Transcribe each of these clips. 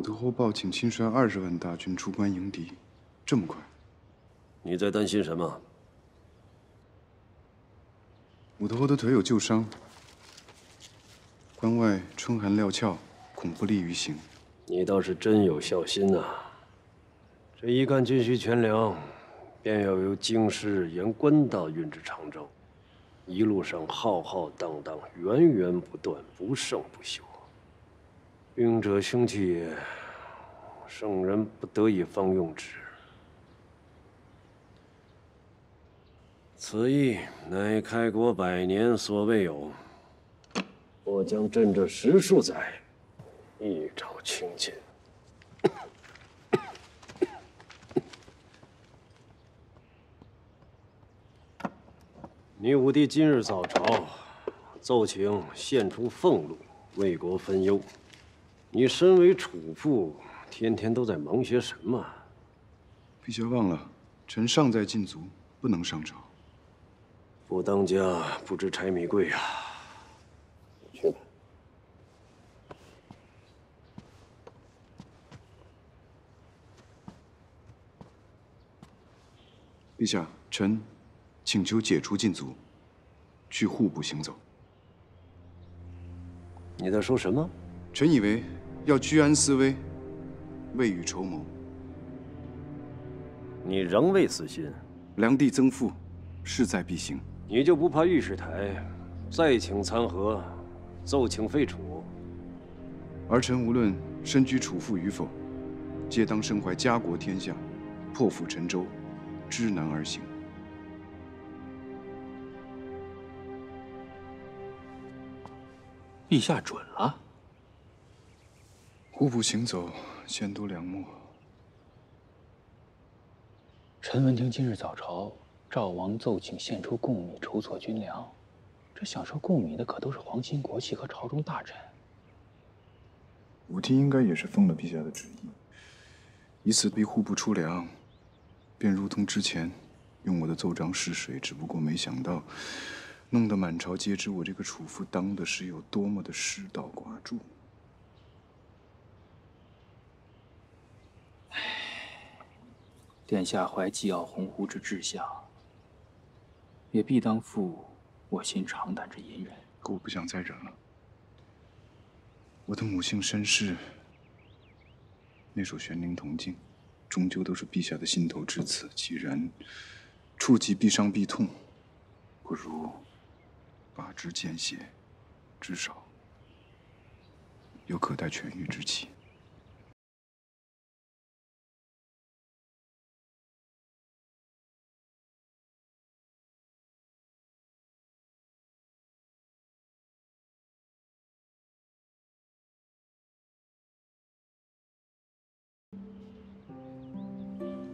武特侯报请亲率二十万大军出关迎敌，这么快？你在担心什么？武特侯的腿有旧伤，关外春寒料峭，恐不利于行。你倒是真有孝心呐！这一干军需全粮，便要由京师沿官道运至常州，一路上浩浩荡荡，源源不断，不胜不休。兵者凶器也，圣人不得已方用之。此役乃开国百年所未有，我将镇这十数载，一朝倾尽。你武帝今日早朝，奏请献出俸禄，为国分忧。你身为储父，天天都在忙些什么？陛下忘了，臣尚在禁足，不能上朝。不当家不知柴米贵啊！去吧。陛下，臣请求解除禁足，去户部行走。你在说什么？臣以为。要居安思危，未雨绸缪。你仍未死心，梁地增富，势在必行。你就不怕御史台再请参劾，奏请废楚？儿臣无论身居楚父与否，皆当身怀家国天下，破釜沉舟，知难而行。陛下准了。户部行走，迁都梁墨。陈文听今日早朝，赵王奏请献出贡米筹措军粮，这享受贡米的可都是皇亲国戚和朝中大臣。武帝应该也是奉了陛下的旨意，以此逼户部出粮，便如同之前用我的奏章试水，只不过没想到，弄得满朝皆知我这个楚父当的是有多么的失道寡助。殿下怀既要鸿鹄之志向，也必当负我心长胆之隐忍。可我不想再忍了。我的母姓申氏，那首玄灵铜镜，终究都是陛下的心头之刺。既然触及必伤必痛，不如拔之见血，至少有可待痊愈之期。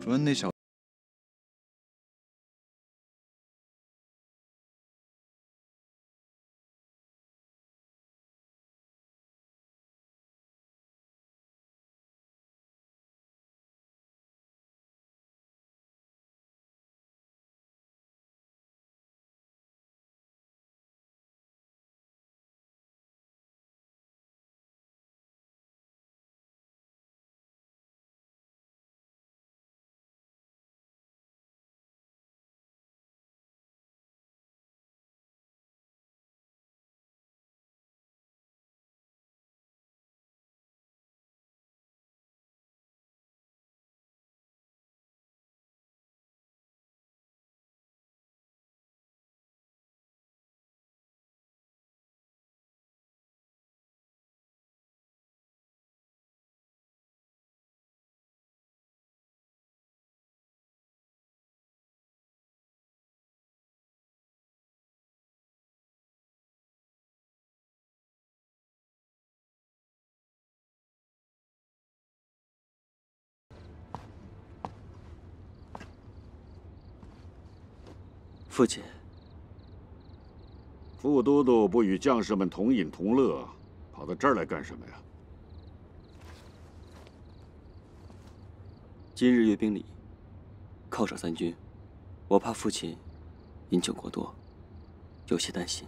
问那小。父亲，副都督不与将士们同饮同乐，跑到这儿来干什么呀？今日阅兵礼，犒赏三军，我怕父亲饮酒过多，有些担心。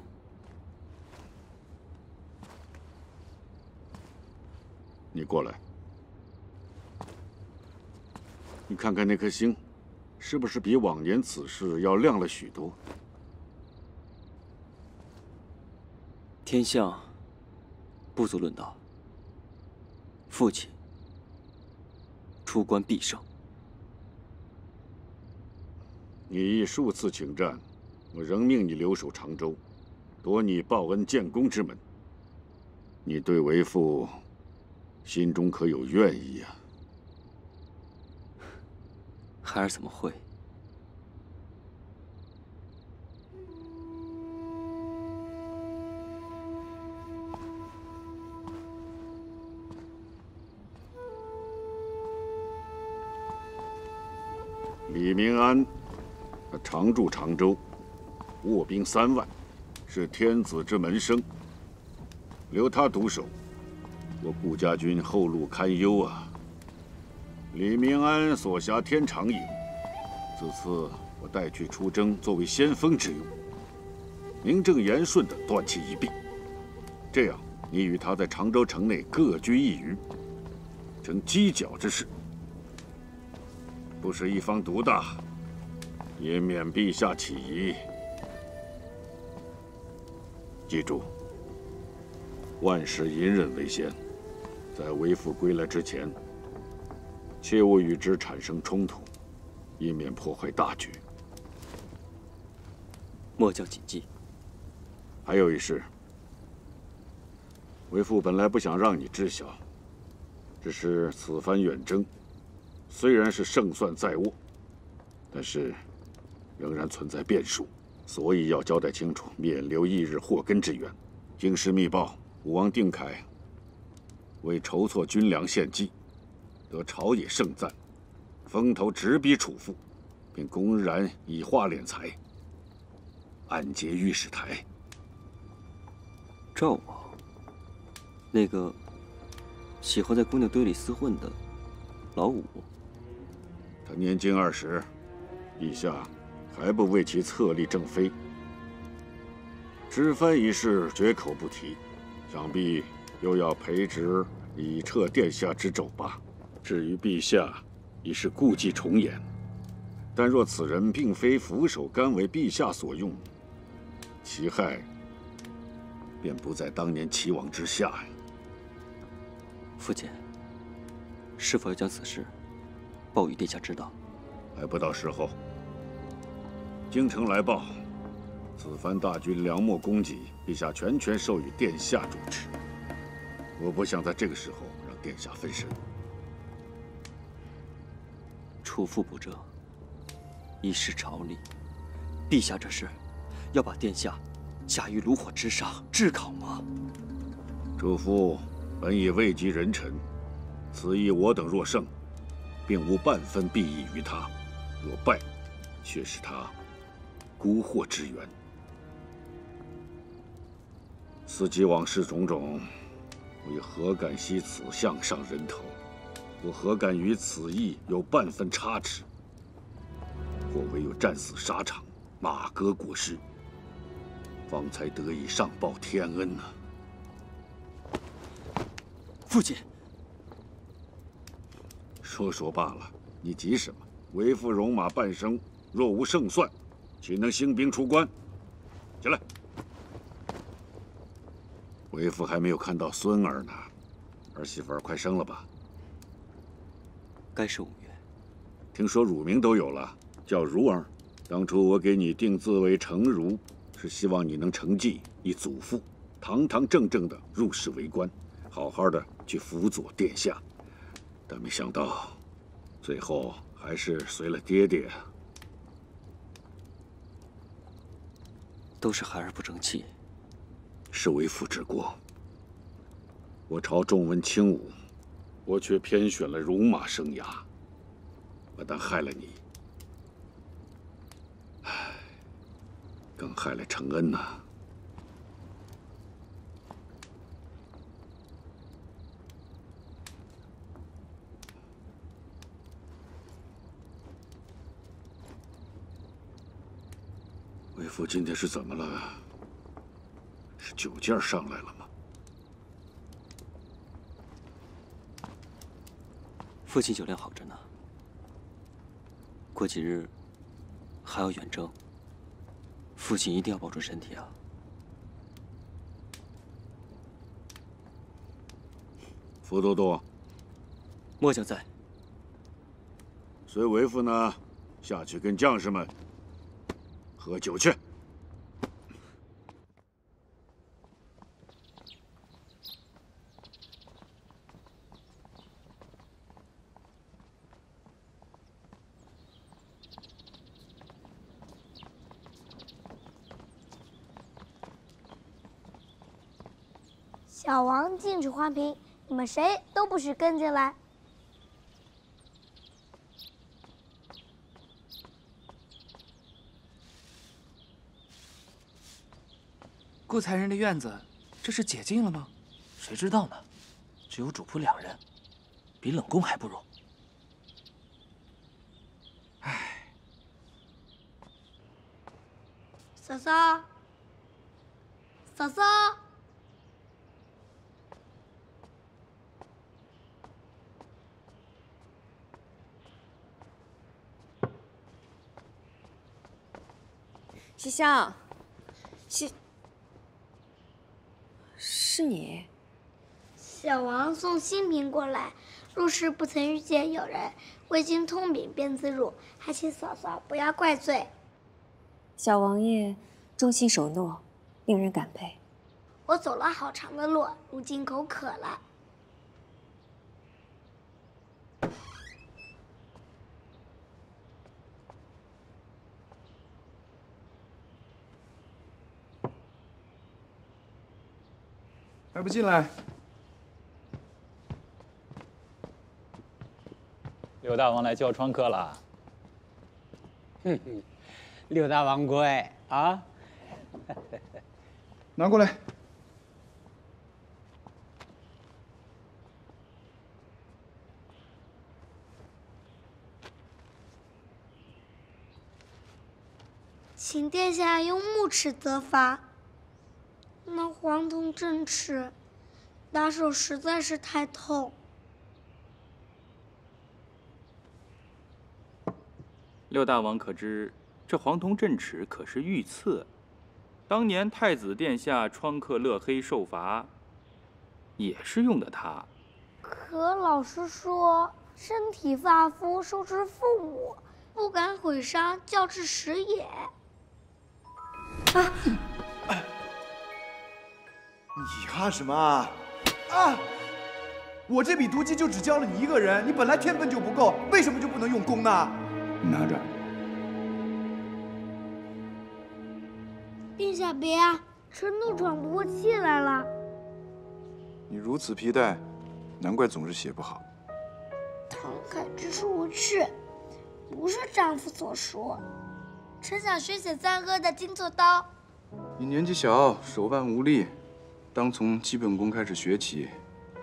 你过来。你看看那颗星，是不是比往年此事要亮了许多？天象不足论道。父亲出关必胜。你亦数次请战，我仍命你留守常州，夺你报恩建功之门。你对为父心中可有怨意啊？孩儿怎么会？李明安，他常驻常州，卧兵三万，是天子之门生。留他独守，我顾家军后路堪忧啊。李明安所辖天长营，此次我带去出征，作为先锋之用，名正言顺的断其一臂。这样，你与他在常州城内各居一隅，成犄角之势。不是一方独大，也免陛下起疑。记住，万事隐忍为先，在为父归来之前，切勿与之产生冲突，以免破坏大局。末将谨记。还有一事，为父本来不想让你知晓，只是此番远征。虽然是胜算在握，但是仍然存在变数，所以要交代清楚，免留一日祸根之源。京师密报，武王定凯为筹措军粮献祭，得朝野盛赞，风头直逼楚父，并公然以画敛财，暗结御史台。赵王，那个喜欢在姑娘堆里厮混的老五。他年近二十，陛下还不为其册立正妃。知藩一事绝口不提，想必又要培植以彻殿下之肘吧。至于陛下，已是故伎重演。但若此人并非俯首甘为陛下所用，其害便不在当年齐王之下呀。父亲，是否要将此事？报与殿下知道，还不到时候。京城来报，此番大军粮秣供给，陛下全权授予殿下主持。我不想在这个时候让殿下分神。楚父不正，一失朝礼，陛下这是要把殿下下于炉火之上炙烤吗？主父本已位极人臣，此役我等若胜。并无半分裨益于他，若败，却是他孤祸之源。思及往事种种，我又何敢惜此项上人头？我何敢与此意有半分差池？我唯有战死沙场，马革裹尸，方才得以上报天恩呢？父亲。说说罢了，你急什么？为父戎马半生，若无胜算，岂能兴兵出关？起来！为父还没有看到孙儿呢，儿媳妇儿快生了吧？该是五月。听说乳名都有了，叫如儿。当初我给你定字为成如，是希望你能承继你祖父，堂堂正正的入仕为官，好好的去辅佐殿下。但没想到，最后还是随了爹爹。都是孩儿不争气，是为父之过。我朝重文轻武，我却偏选了戎马生涯，不但害了你，更害了承恩呐。为父今天是怎么了？是酒劲上来了吗？父亲酒量好着呢。过几日还要远征，父亲一定要保重身体啊！傅都督，末将在。随为父呢，下去跟将士们喝酒去。小王禁止花瓶，你们谁都不许跟进来。顾才人的院子，这是解禁了吗？谁知道呢？只有主仆两人，比冷宫还不如。唉，嫂嫂，嫂嫂，西香，西，是你。小王送新品过来，入室不曾遇见有人，未经通禀便自入，还请嫂嫂不要怪罪。小王爷忠心守诺，令人感佩。我走了好长的路，如今口渴了。还不进来？六大王来叫窗客了。哼哼，六大王贵啊！拿过来。请殿下用木尺责罚。那黄铜正尺，打手实在是太痛。六大王可知，这黄铜镇尺可是御赐，当年太子殿下创克勒黑受罚，也是用的它。可老师说，身体发肤受之父母，不敢毁伤，教之始也。啊！你怕什么啊？啊！我这笔毒计就只教了你一个人，你本来天分就不够，为什么就不能用功呢？你拿着。殿下别啊，臣都喘不过气来了。你如此皮带，难怪总是写不好。慷慨之处无趣，不是丈夫所说。臣想学写赞阿的金锉刀。你年纪小，手腕无力。当从基本功开始学起，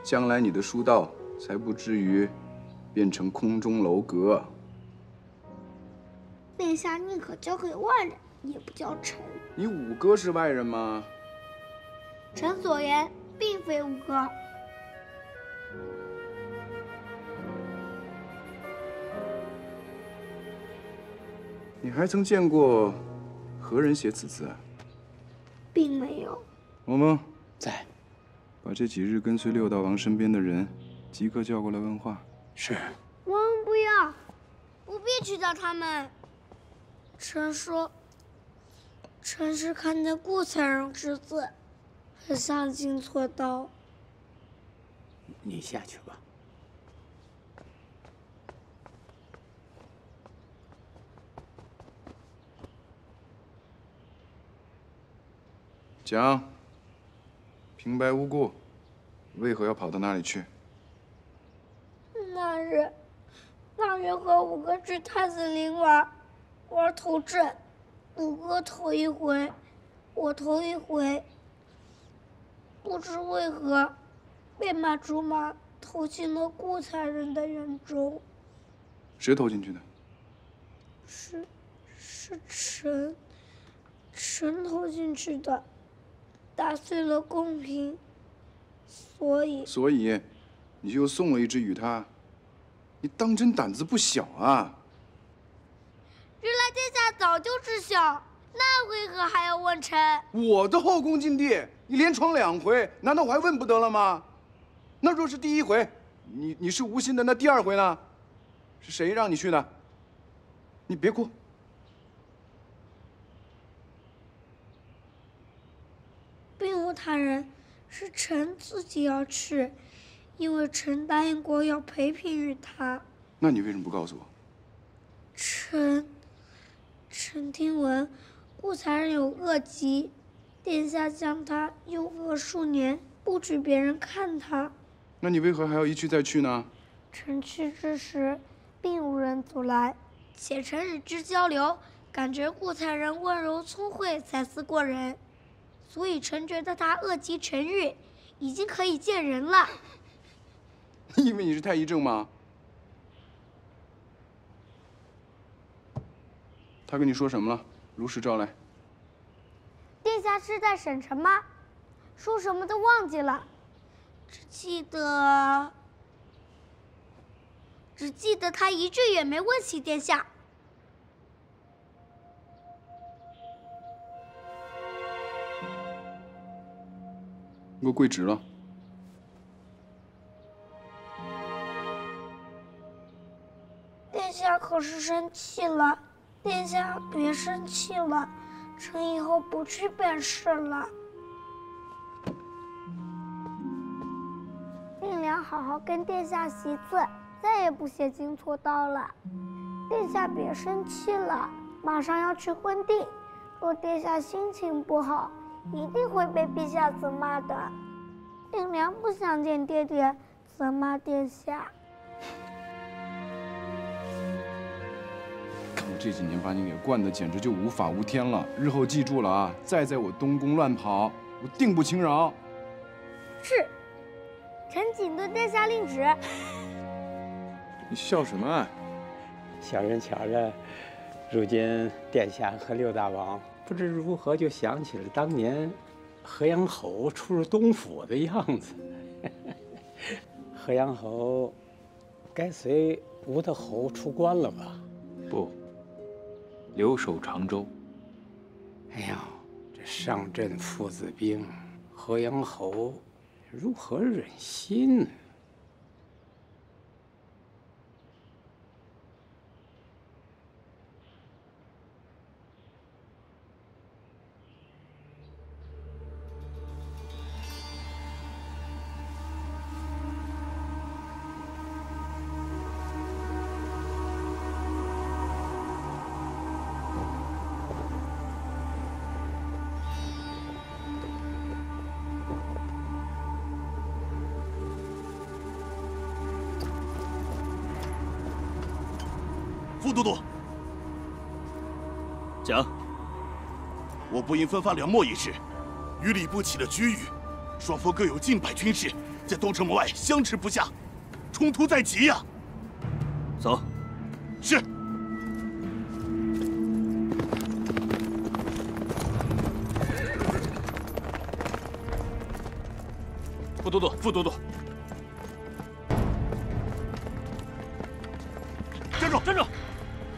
将来你的书道才不至于变成空中楼阁。殿下宁可交给外人，也不教臣。你五哥是外人吗？臣所言并非五哥。你还曾见过何人写此字？并没有。嬷嬷。在，把这几日跟随六大王身边的人，即刻叫过来问话。是。王不要，不必去找他们。臣说，臣是看见顾才人之字，很像金错刀。你下去吧。讲。平白无故，为何要跑到那里去？那日，那日和五哥去太子陵玩，玩投掷，五哥头一回，我头一回。不知为何，被马竹马投进了顾才人的眼中。谁投进去的？是，是臣，臣投进去的。打碎了贡品，所以所以，你就送了一只与他。你当真胆子不小啊！原来殿下早就知晓，那为何还要问臣？我的后宫禁地，你连闯两回，难道我还问不得了吗？那若是第一回，你你是无心的，那第二回呢？是谁让你去的？你别哭。并无他人，是臣自己要去，因为臣答应过要陪平于他。那你为什么不告诉我？臣，臣听闻顾才人有恶疾，殿下将他诱恶数年，不许别人看他。那你为何还要一去再去呢？臣去之时，并无人阻拦，且臣与之交流，感觉顾才人温柔聪慧，才思过人。所以臣觉得他恶疾痊愈，已经可以见人了。你以为你是太医正吗？他跟你说什么了？如实招来。殿下是在省城吗？说什么都忘记了，只记得，只记得他一句也没问起殿下。给我跪直了！殿下可是生气了？殿下别生气了，臣以后不去便是了。令良好好跟殿下习字，再也不写金错刀了。殿下别生气了，马上要去婚定，若殿下心情不好。一定会被陛下责骂的。令娘不想见爹爹责骂殿下。看我这几年把你给惯的，简直就无法无天了。日后记住了啊，再在我东宫乱跑，我定不轻饶。是，臣谨遵殿下令旨。你笑什么啊？小人瞧着，如今殿下和六大王。不知如何就想起了当年河阳侯出入东府的样子。河阳侯该随吴德侯出关了吧？不，留守常州。哎呀，这上阵父子兵，河阳侯如何忍心呢？我部因分发粮墨一事，与礼部起了龃龉，双方各有近百军士，在东城门外相持不下，冲突在即呀！走。是。副都督，副都督。站住！站住！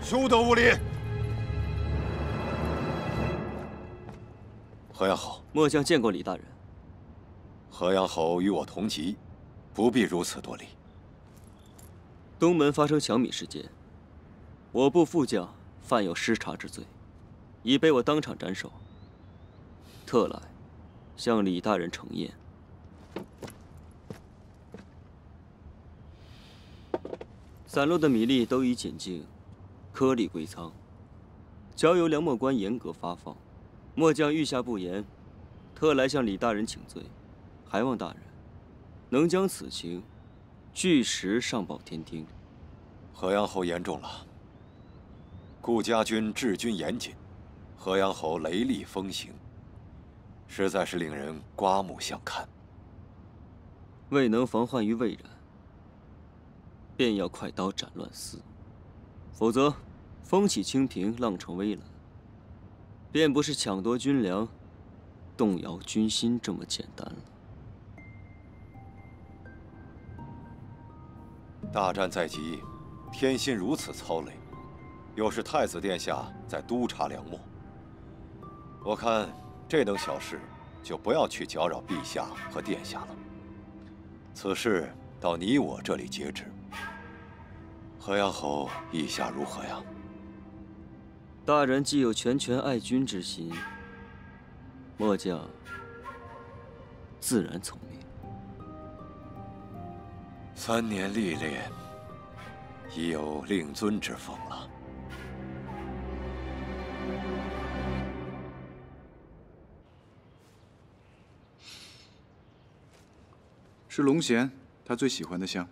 休得无礼！河阳侯，末将见过李大人。河阳侯与我同级，不必如此多礼。东门发生抢米事件，我部副将犯有失察之罪，已被我当场斩首。特来向李大人呈验。散落的米粒都已减净。颗粒归仓，交由粮秣官严格发放。末将御下不严，特来向李大人请罪，还望大人能将此情据实上报天听。河阳侯言重了。顾家军治军严谨，河阳侯雷厉风行，实在是令人刮目相看。未能防患于未然，便要快刀斩乱丝，否则。风起清平，浪成微澜，便不是抢夺军粮、动摇军心这么简单了。大战在即，天心如此操累，又是太子殿下在督察梁墨，我看这等小事就不要去搅扰陛下和殿下了。此事到你我这里截止。河阳侯意下如何呀？大人既有全权爱君之心，末将自然从命。三年历练，已有令尊之风了。是龙涎，他最喜欢的香。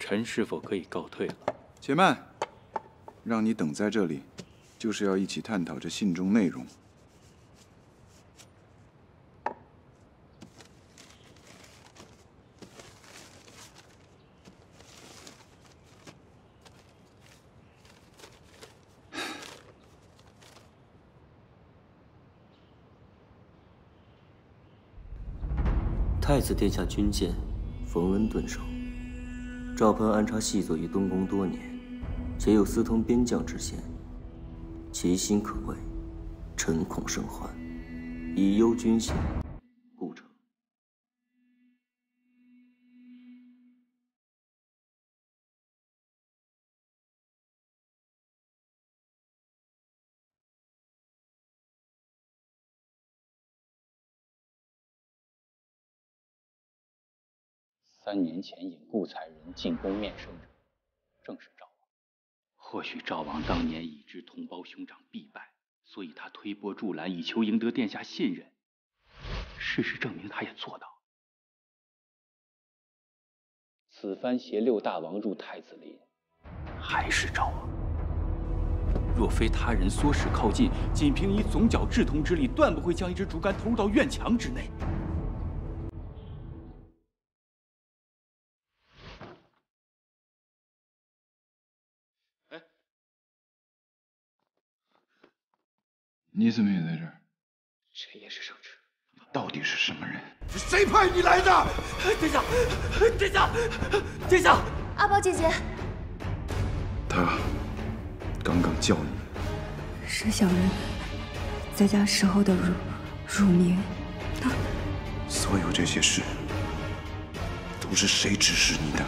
臣是否可以告退了？且慢，让你等在这里，就是要一起探讨这信中内容。太子殿下军舰逢恩顿首。赵鹏安插细作于东宫多年，且有私通边将之嫌，其心可畏，臣恐生患，以忧军心，故城。三年前引顾才人进宫面圣者，正是。或许赵王当年已知同胞兄长必败，所以他推波助澜，以求赢得殿下信任。事实证明，他也做到。此番携六大王入太子陵，还是赵王。若非他人唆使靠近，仅凭以总角志通之力，断不会将一支竹竿投入到院墙之内。你怎么也在这儿？这也是圣旨。你到底是什么人？是谁派你来的？殿下，殿下，殿下！阿宝姐姐，他刚刚叫你。是小人在家时候的乳乳名。所有这些事都是谁指使你的？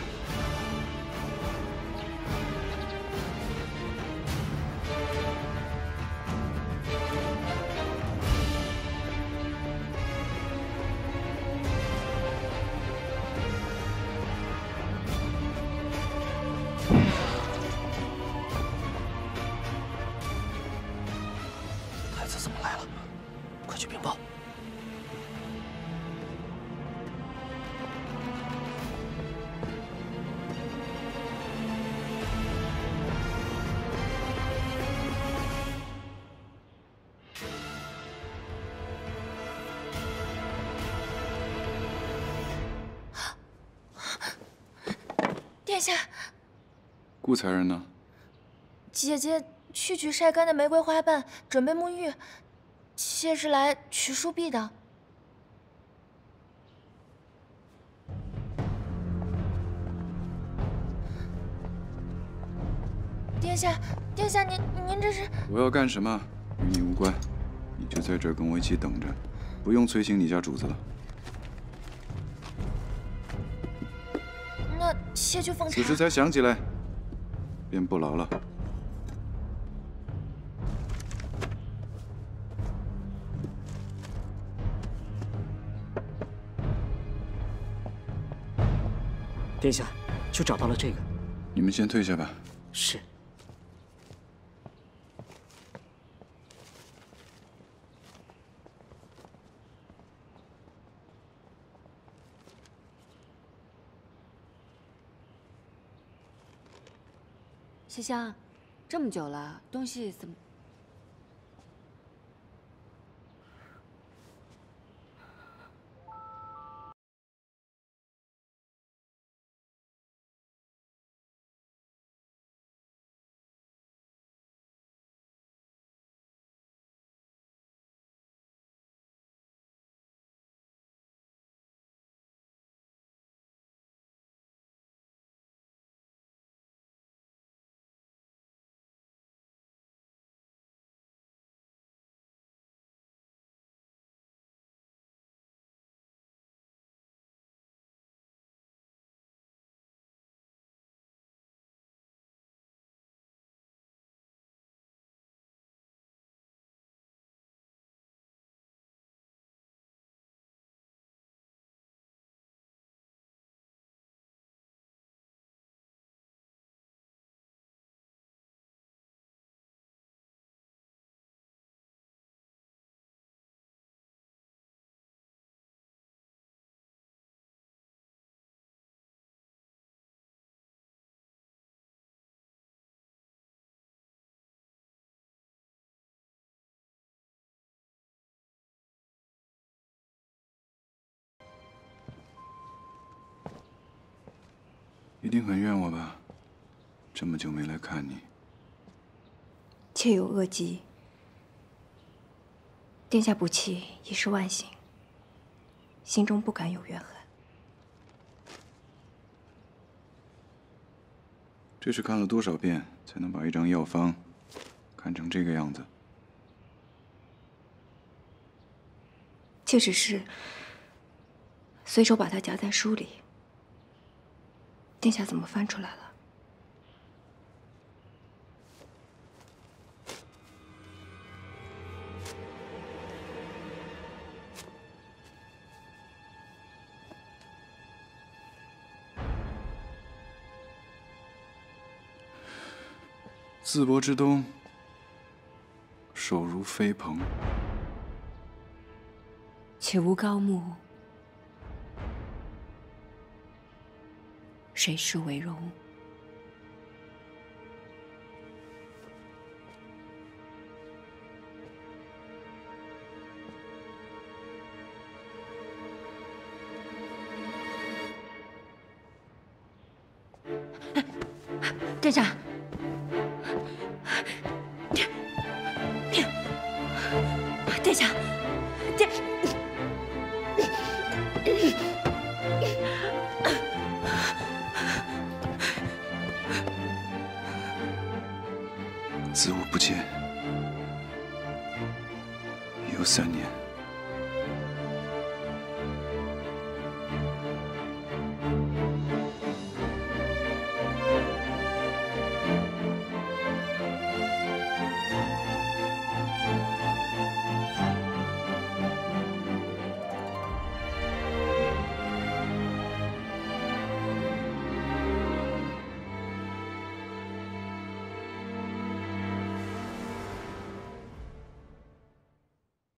顾才人呢？姐姐去取晒干的玫瑰花瓣，准备沐浴。妾是来取书币的。殿下，殿下，您您这是？我要干什么，与你无关，你就在这儿跟我一起等着，不用催醒你家主子了。那妾去奉茶。此时才想起来，便不劳了。殿下，就找到了这个。你们先退下吧。是。西香，这么久了，东西怎么？一定很怨我吧？这么久没来看你，妾有恶疾，殿下不弃已是万幸，心中不敢有怨恨。这是看了多少遍才能把一张药方看成这个样子？妾只是随手把它夹在书里，殿下怎么翻出来了？淄博之东，手如飞蓬。且无高木，谁是为荣？殿下，